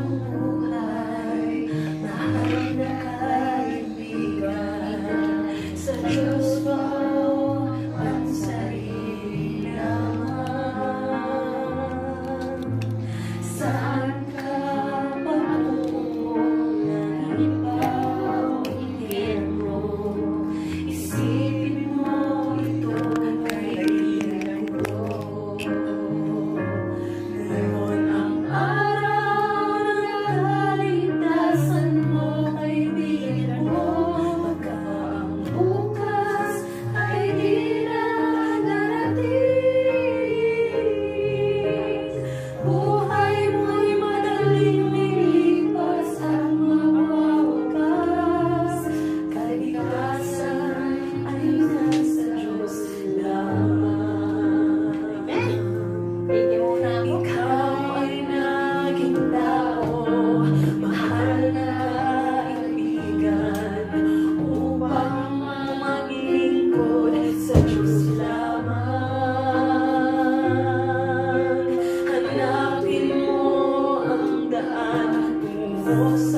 buhay, mahal na força.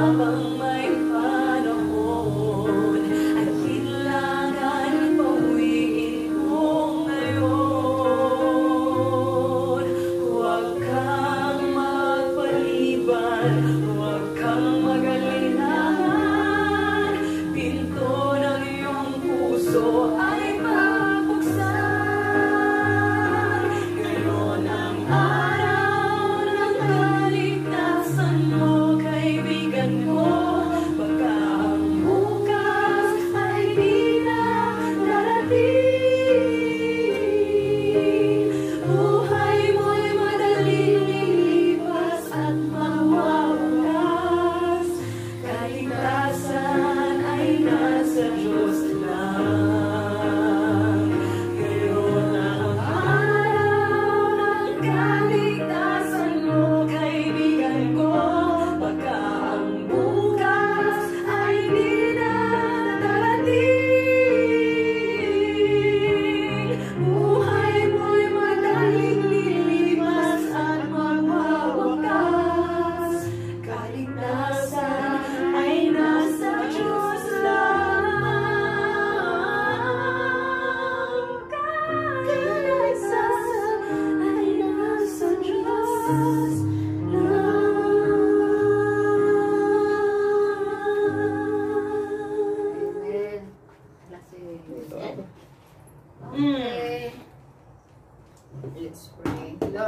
mama.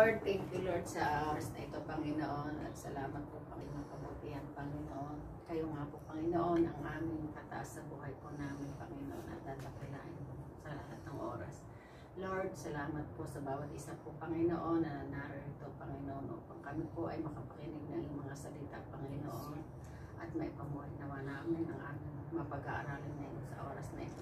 Lord, thank you Lord sa oras na ito, Panginoon. At salamat po, Panginoon, kabutihan, Panginoon. Kayo nga po, Panginoon, ang aming kataas sa buhay po namin, Panginoon, at dadakilain po sa lahat ng oras. Lord, salamat po sa bawat isa po, Panginoon, na narito, Panginoon, upang kami po ay makapakinig ng mga salita, Panginoon, at may pamuhay nawa namin ang aming mapag-aaralin ngayon sa oras na ito.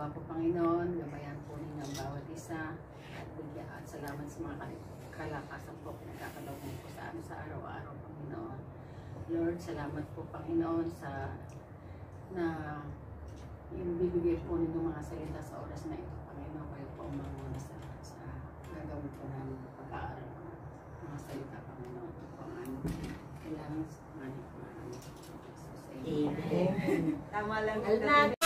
Nawa po, Panginoon, gabayan po ninyo ang bawat isa at bigyan at salamat sa mga kal- kalakasan po pinagkakalawin po sa amin sa araw-araw, Panginoon. Lord, salamat po, Panginoon, sa na yung bibigay po ninyo mga salita sa oras na ito, Panginoon, kayo po ang mga sa, sa gagawin po namin pag-aaral mga salita, Panginoon. Ito po ang aming kailangan sa mga Amen. Tama lang.